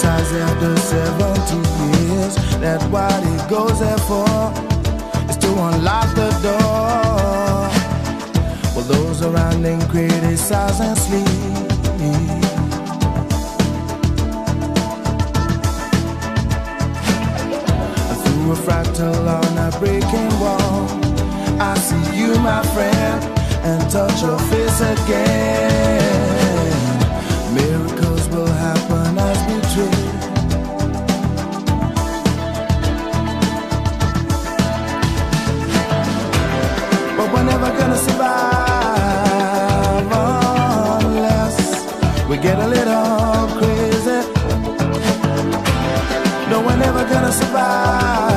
size after 70 years. That's what he goes there for, is to unlock the door. Well, those around him criticize and sleep. through a fractal on a breaking wall. I see you, my friend, and touch your face again. we're never gonna survive unless we get a little crazy. No, we're never gonna survive.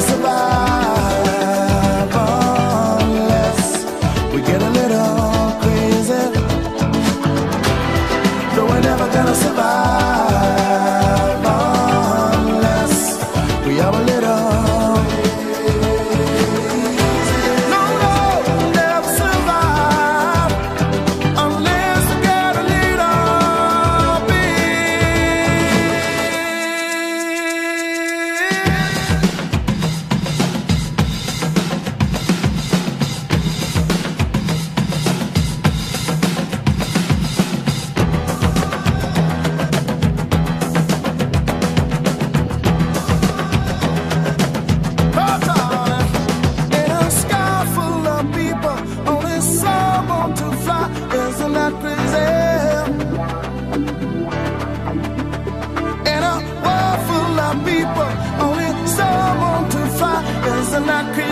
survive. not creep.